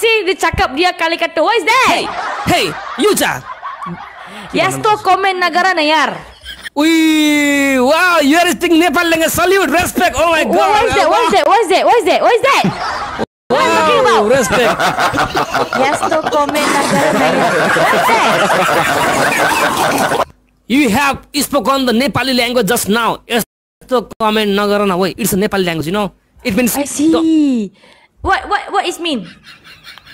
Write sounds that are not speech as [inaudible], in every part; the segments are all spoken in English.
see dia cakap dia kali kata. What is that? Hey, hey, Yuja. Yes to komen negara nayar. We wow, you are speaking Nepal language. Salute, respect. Oh my God. what is that? What is that? What is that? What is that? What is that? What are you talking about? respect. [laughs] Yes to komen negara nayar. What is that? You have spoken the Nepali language just now. Yes, to comment nagarana way. It's a Nepali language, you know. It means I see. What what what is mean?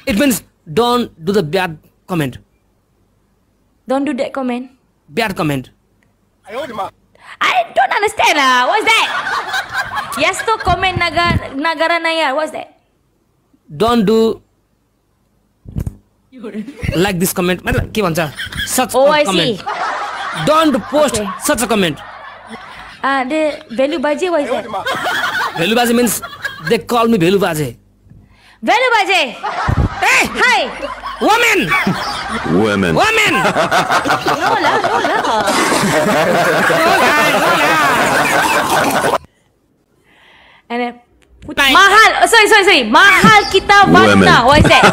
It means don't do the bad comment. Don't do that comment. Bad comment. I don't understand lah. What's that? Yes to komen naga, negara nayar. What's that? Don't do [laughs] like this comment. मतलब के भन्छ? Such Oh, a I comment. see. Don't post Okay. such a comment. Ah, the value baje. What is that? Velu baje means they call me Velu baje. Value baje. Hey, Hi. woman, Women. woman. No lah, no lah. No lie, no lie. And then put- mahal. Oh, sorry, sorry, sorry. Mahal kita Women. Vanuna. What is that? [laughs]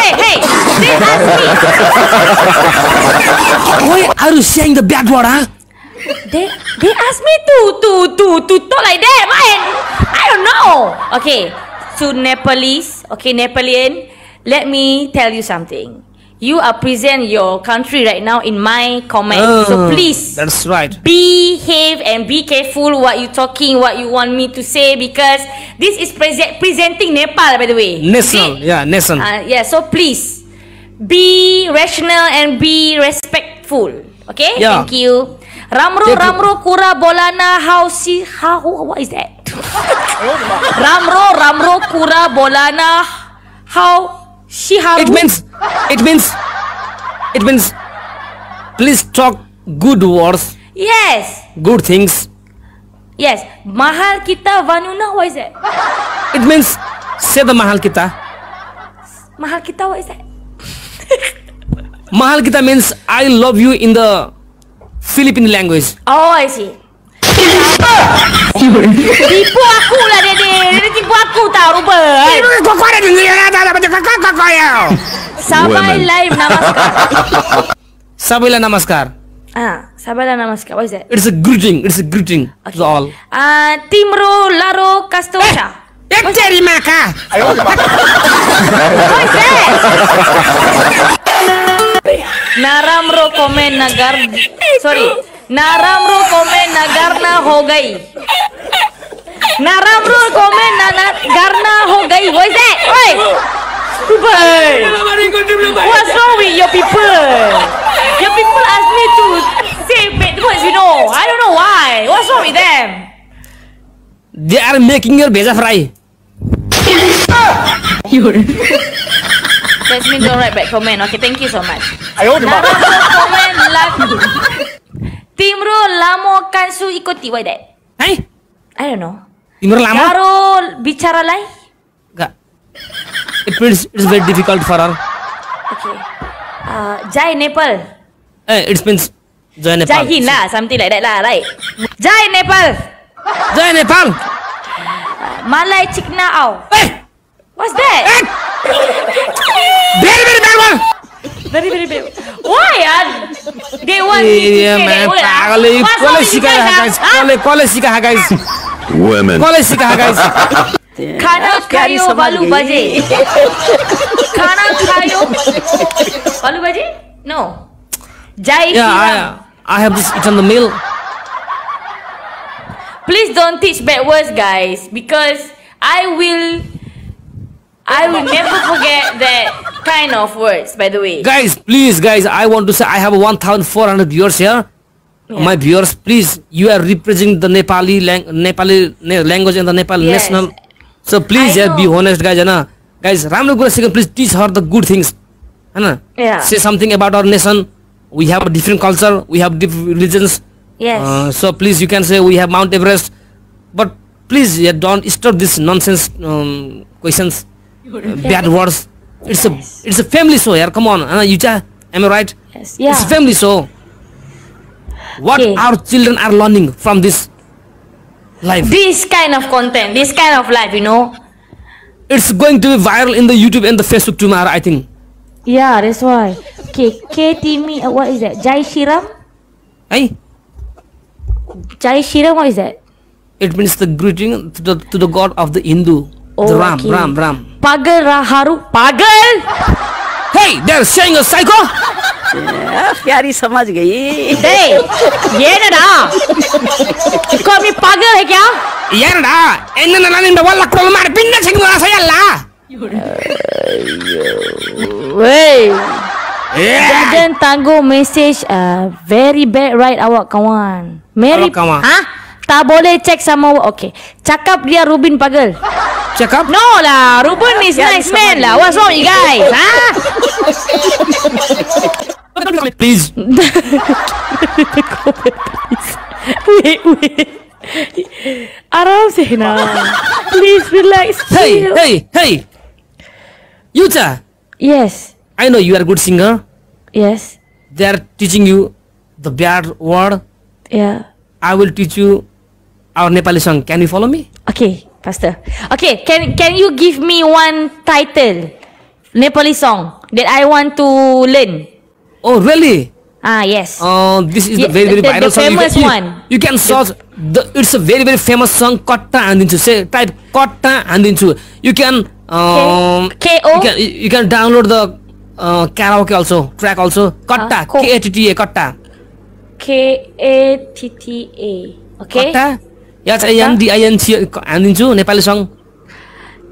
hey, hey. They ask me. Why are you saying the bad word, huh? They they ask me to to to to talk like that, man. I don't know. Okay, to Nepalese, okay, Nepalian. Let me tell you something. You are present your country right now in my comment. so Oh, please That's right. behave and be careful what you talking, what you want me to say because this is present presenting Nepal by the way. National, yeah, nation. Uh, yeah, so please be rational and be respectful. Okay? Yeah. Thank you. Ramro. Ramro Kura Bolana how si how what is that? [laughs] Ramro Ramro Kura Bolana how Shiharu It means, it means, it means. Please talk good words, Yes. good things. Yes. Mahal kita Vanuna what is that? It means say the mahal kita. Mahal kita what is that? Mahal kita means I love you in the Philippine language. Oh, I see. Tipu aku lah dia Dia tipu aku tau rupa. Tipu kau kau ada di sini Kau macam kau kau kau kau ya. Sabai live namaskar [laughs] Sabai lah namaskar ha, Ah, sabarlah namaskar. What is that? It's a greeting. It's a greeting. Okay. It's all. Ah, uh, Timro Laro Kastosha. Eh! Yang cari maka. [laughs] [laughs] Naramro komen nagar. Sorry. Komen nagarna ho gai Naramro komen na nagarna ho gai What is that? Oi! People! What's wrong with your people? Your people ask me to say bad words, you know. I don't know why. What's wrong with them? They are making your bheja fry. Jasmine don't write back comment. Okay, thank you so much. I Naramro komen lag तिम्रो लामो कान्सु eco तिवाइ दाइ है I don't know तिम्रो लामो गाह्रो बिचरालाई it it's it's very difficult for all okay जाय नेपाल ए it's means जय Nepal something like ला right जाय नेपाल जय नेपाल मलाई चिक्न आऊ What's that? very, very bad one. very, very bad. Why. They want me to Iya say that man, word, ah? पागलै What's wrong कसले with you सिकायो guys, guys? ah? कसले कसले सिकायो guys? Women. कसले सिकायो guys? खाना खायो बालू बजे खाना खायो बालू बजे No. Jai Yeah, Shriram. I, I have just eaten the meal. Please don't teach bad words, guys, because I will. I will never forget that kind of words, by the way. Guys, please, guys, I want to say I have 1,400 viewers here. Yeah. My viewers, please, you are representing the Nepali, lang Nepali language and the Nepal yes. national. So please, yeah, be honest, guys. Right? Guys, Ramlo Singh, please teach her the good things. Right? Yeah. Say something about our nation. We have a different culture, we have different religions. Yes. Uh, so please, you can say we have Mount Everest. But please, yeah, don't stop this nonsense um, questions bad words. It's a it's a family show, yeah. Come on, uh, Yuja, am I right? Yes. Yeah. It's a family show. What Okay. our children are learning from this life? this kind of content, this kind of life, you know. it's going to be viral in the YouTube and the Facebook tomorrow, I think. Yeah, that's why. Okay, Ketimi, uh, what is that? Jai Shiram? Hey, Jai Shiram, what is that? it means the greeting to the to the god of the Hindu, the Oh, Ram, okay. Ram, Ram. पगराहारू पागल hey they're saying a psycho? प्यारी समझ गई। ये ना पागल है क्या? ये ना इन्ने नलाने में वाला कुल मार पिंडे से क्यों आ सही ला? वे जगन तंगो मैसेज वेरी बेड राइट आवाज़ कमान मेरी हाँ tak boleh cek sama Okay. Cakap dia Rubin pagal. Cakap? No lah Rubin is yeah, nice man lah. What's wrong you guys? ha? Please. Wait wait. Aram Sena Please relax Hey hey hey. Yuta Yes. I know you are a good singer. Yes. They are teaching you The bad word. Yeah. I will teach you our nepali song can you follow me okay Pastor. Okay, can can you give me one title Nepali song that I want to learn? Oh, really? Ah, yes. Uh, this is yeah, the very very the, viral the song. famous you, one. You, you can search the, it's a very very famous song Kotta Andinchu. Say type Kotta Andinchu. You can um K O. You can, you can download the uh, karaoke also track also Kotta uh, K A T T A Kotta. K A T T A. Okay. Kotta. Yes i n d i n c andinchu nepali song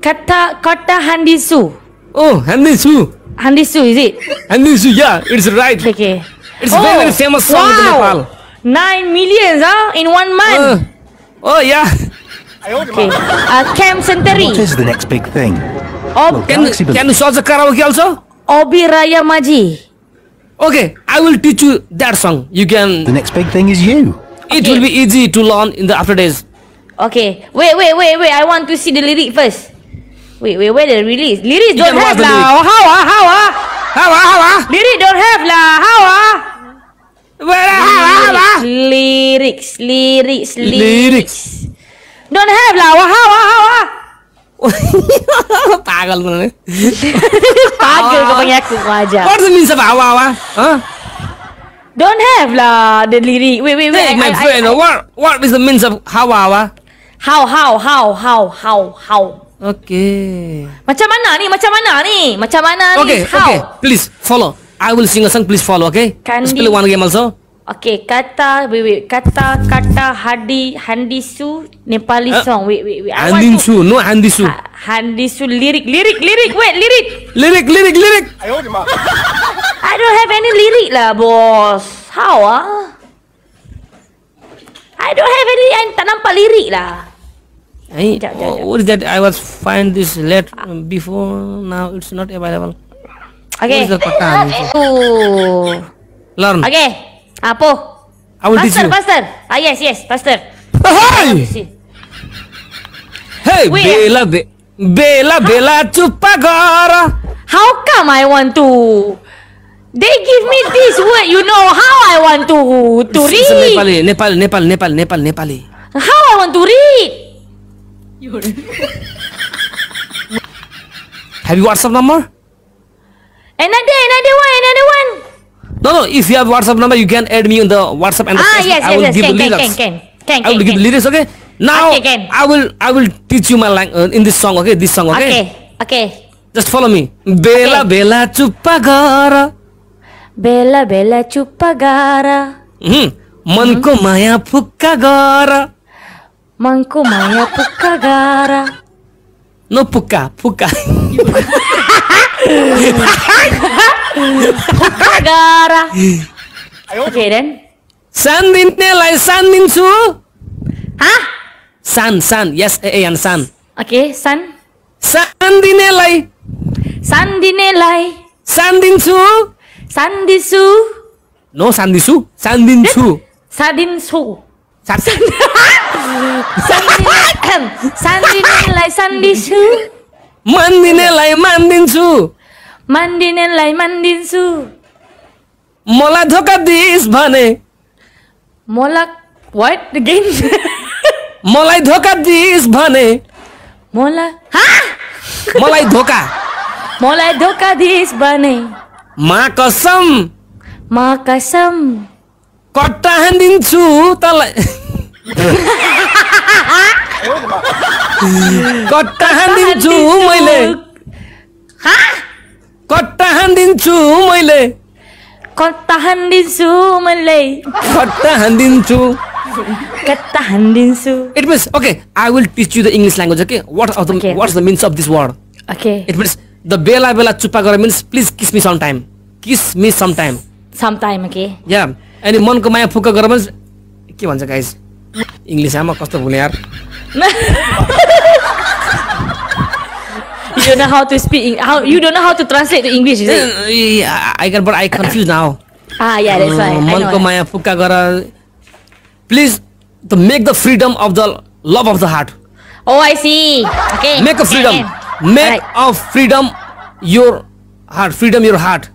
Kata Kata Handisu. oh andinchu Handisu is it? andinchu yeah it's right Okay. It's a very, very famous song in Nepal. Nine millions, huh? In one month. uh, oh yeah okay. Uh, Camp Century. What is the next big thing? Ob can Galaxy can you search the karaoke also Obi Raya Maji. okay i will teach you that song you can The next big thing is you. It will be easy to learn in the after days Okay. Wait, wait, wait, wait. I want to see the lyric first. Wait, wait, where the release? Lyrics don't have lah. How ah? How ah? how ah how ah Lyric don't have lah. How ah? where ah how ah how ah Lyrics, lyrics, lyrics. Don't have lah. How ah? How ah? pagal mana Pagal kau panggil aku kau ajar. what's the means of how ah ah? huh Don't have lah the lyric. Wait, wait, wait. Hey, my I- I- friend, I- what what is the means of hawa? How, how, how, how, how, how. Okay. Macam mana ni? Macam mana ni? Macam mana ni? Okay, how? okay. Please follow. I will sing a song. Please follow. Okay. Kandi- play one game also. Okay, kata, wait, wait. Kata, kata, hadi, handisu, Nepali Uh, song. Wait, wait, wait. I want Handin to- su, no handin su. Ha- Handisu lirik, lirik, lirik. Wait, lirik. Lyric, lyric, lyric. I [laughs] don't have any lirik lah, boss. How ah? I don't have any. I tak nampak lirik lah. Hey, Jap, jap, jap. what is that? I was find this late before. Now it's not available. Okay. What is the Handisu? [laughs] Oh. Learn. Okay. Apa? I will teach Faster, you. faster. Ah yes, yes, faster. Hey, See. hey, Wait. Bela, be, Bela, Bela, chupa gara. How come I want to? They give me this word, you know how I want to to It's- it's read. Nepali, Nepal, Nepal, Nepal, Nepal, Nepali. How I want to read? Have you WhatsApp number? Another, another one, another one. No, no. If you have WhatsApp number, you can add me on the WhatsApp and the Ah yes, I yes, will yes. give Can, the can, lyrics. can, can, can, I will can, give the lyrics. Okay. Now Okay, can. I will I will teach you my lang uh, in this song. Okay, this song. Okay. Okay, okay. Just follow me. Bela Okay. bela chupa gara. Bela bela chupa gara. Hmm. Man ko hmm. maya phukka gara. Man maya phukka gara. No puka phukka. [laughs] Phukka gara. Okay then. San din ne lai san min su. Ha? San san yes eh, eh yan yang san. Okay san. San din ne. San din ne. San din su. Sandisu. No Sandisu. Sandinsu. Sadinsu. सान्दिनेलाई सान्दिन्छु मान्दिनेलाई मान्दिन्छु मान्दिनेलाई मान्दिन्छु मलाई धोका this भने मलाई वाट game मलाई धोका this भने मलाई मलाई धोका मलाई धोका दिस भने मा कसम? मा कसम? कट्टा हानिदिन्छु तँलाई। कट्टा हानिदिन्छु मैले। कट्टा हानिदिन्छु मैले। कट्टा हानिदिन्छु मैले। कट्टा हानिदिन्छु कट्टा हानिदिन्छु it means okay I will teach you the English language okay what of the what's the means of this word okay it means the बेला बेला चुप्पा गरेर मिन्स प्लिज किस मी सम टाइम किस मी सम टाइम सम टाइम के या अनि मनको माया फुक्क गरेर मिन्स के भन्छ गाइस इङ्ग्लिस आमा कस्तो भुल्ने यार You don't know how to speak. How you don't know how to translate to English, is it? I can, but I confused now. Ah, yeah, that's why. मनको माया फुक्का गर please the make the freedom of the love of the heart oh I see okay make a freedom make of freedom your heart freedom your heart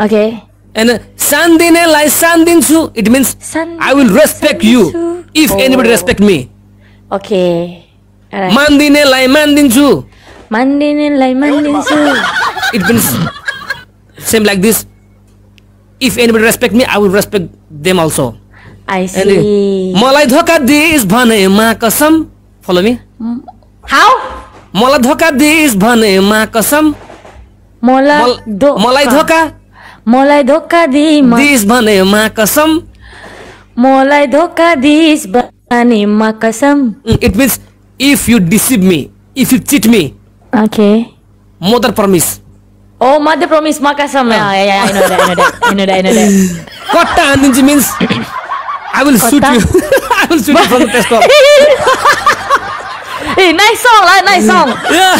Okay And uh, Sandinelai Sandinsu, it means San- I will respect you if anybody Oh. respect me. Okay Alright Mandinelai Mandinsu, Mandinilai mandinsu it means same like this. If anybody respect me, I will respect them also. I uh, see मलाई धोका दिइस् भने मा कसम follow me. How? मलाई धोका this भने मा कसम। मलाई मलाई धोका? मलाई धोका दिस भने मा कसम। मलाई धोका दिस भने मा कसम। It means if you deceive me if you cheat me okay mother promise oh mother promise मा कसम. कट्टा अनि means I will shoot you I will shoot you from the test Eh nice song lah nice song [laughs] Yeah.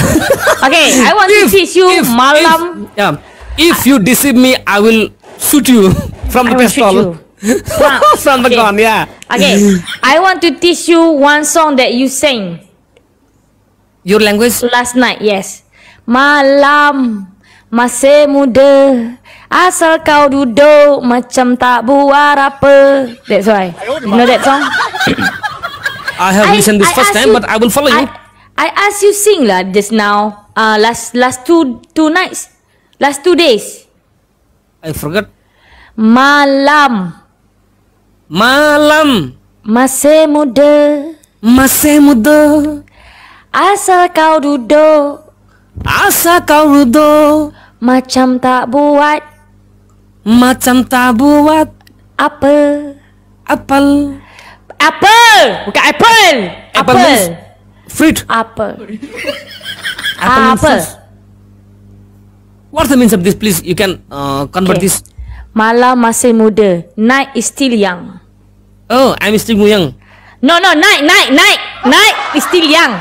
Okay I want to teach you malam If, yeah. If you deceive me, I will shoot you [laughs] from I the will shoot pistol. you [laughs] Wow, from the okay. gun, yeah. Okay I want to teach you one song that you sang Your language? last night yes Malam masih muda Asal kau duduk macam tak buat apa That's why You know that song? [coughs] I have listened this first ask time, but I will follow you. I, I asked you sing lah just now. Uh, Last last two two nights. Last two days. I forgot. Malam. Malam. Masih muda. Masih muda. Asal kau duduk. Asa kau rudo Macam tak buat. Macam tak buat. Apa apel Apple Bukan apple Apple means fruit. Apple Apple [laughs] Apple. What's the means of this? Please, you can uh, convert Okay. this. Malam masih muda Night is still young Oh, I'm still young. No no night night night Night is still young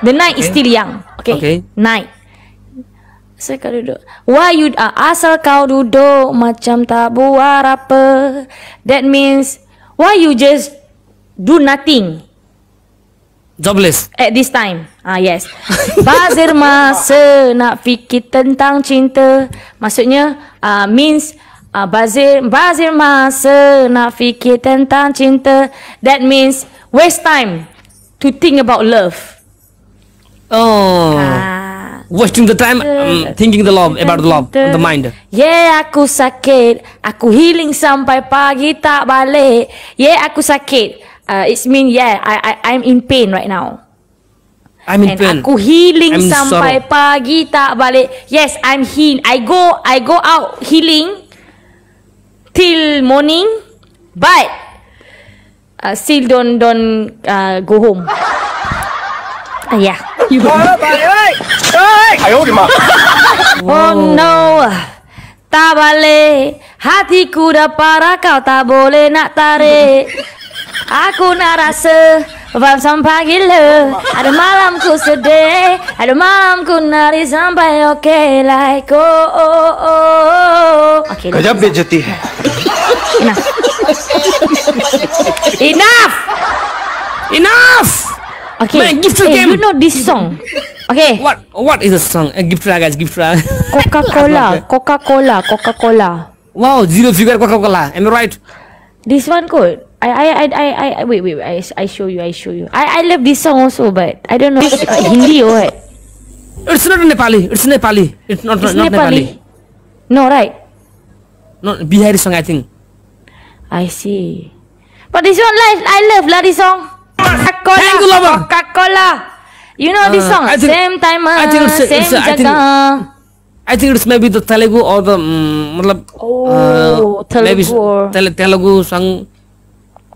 The night is still young Okay, Okay. Night Asal kau duduk Why you uh, Asal kau duduk Macam tak buat apa That means Why you just Do nothing Jobless. At this time Ah yes [laughs] Bazir masa Nak fikir tentang cinta Maksudnya uh, Means uh, Bazir Bazir masa Nak fikir tentang cinta That means Waste time To think about love Oh. ah. Wasting the time um, thinking the love about the love, the mind. Yeah aku sakit Aku healing sampai pagi tak balik Yeah aku sakit uh, It's mean yeah I, I, I'm in pain right now I'm in And pain. aku healing I'm sampai sorrow. pagi tak balik. Yes, I'm heal. I go I go out healing till morning, but uh, still don't don't uh, go home. [laughs] 哎呀！哎呦我的妈！Oh no！大巴嘞，hati ku dah parah kau tak boleh nak tarik. Aku nak rasa vibe sampai gila. Ada malam ku sedih, ada malam ku nari sampai okay like oh oh oh. oh. Kaja bejati. Enough. Enough. Enough. Okay Man, give to hey, them. you know this song Okay What what is the song? Uh, gift try guys, gift try. Coca-Cola [laughs] Coca-Cola Coca-Cola wow, zero figure Coca-Cola. Am I right? This one good. I I I I I wait wait wait. I I show you. I show you. I I love this song also, but I don't know uh, Hindi or what. It's not Nepali. It's Nepali. It's not It's not Nepali. Nepali. No, right? Not Bihari song, I think. I see. But this one, like, I love lah this song. Coca-Cola. Thank you, lover. Coca-Cola. You know this Uh, song? I think- same time, I think it's same it's I think- I think it's maybe the Telugu or the mm, matlab, Oh, maybe Telugu or- Tel- Telugu song.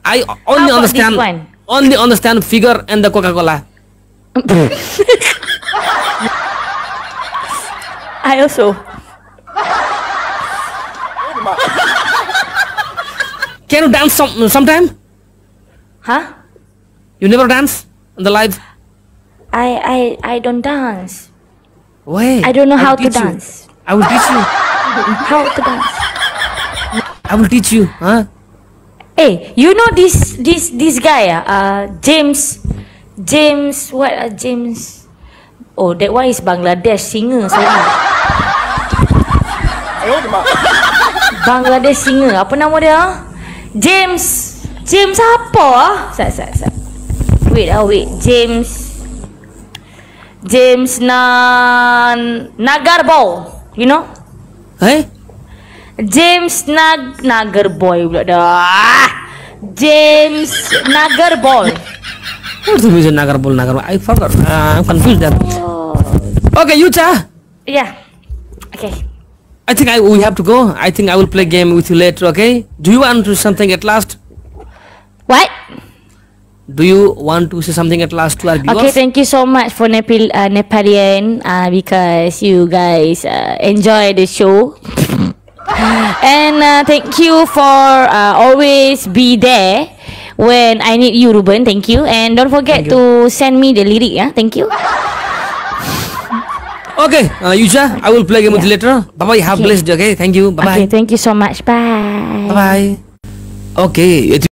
I only understand only understand figure and the Coca Cola. [laughs] I also. Can you dance some sometime? Huh? You never dance on the live. I I I don't dance. Why? I don't know I'll how to teach you. dance. I will teach you. [laughs] How to dance? I will teach you. Huh? Hey, you know this this this guy uh, James James what uh, James Oh, that one is Bangladesh singer, sorry. Bangladesh singer, apa nama dia? James James apa? Sat sat sat. Wait ah wait, James James Nan Nagarbo, you know? Hey? James Nag Nagarboy pula dah. James Nagarboy. What's the reason Nagar Baul Nagarbol? I forgot. Uh, I'm confused then. Okay, Yucha. Yeah. Okay. I think I we have to go. I think I will play game with you later. Okay? Do you want to say something at last? What? Do you want to say something at last to our viewers? Okay, thank you so much for Nepal uh, Nepalian uh, because you guys uh, enjoy the show. [laughs] and uh, thank you for uh, always be there when I need you, Ruben. Thank you. And don't forget to send me the lyric. Yeah, thank you. Okay, uh, Yucha, I will play game with you later. Bye bye. Have Okay. blessed. Okay, thank you. Bye bye. Okay, thank you so much. Bye. Bye bye. Okay,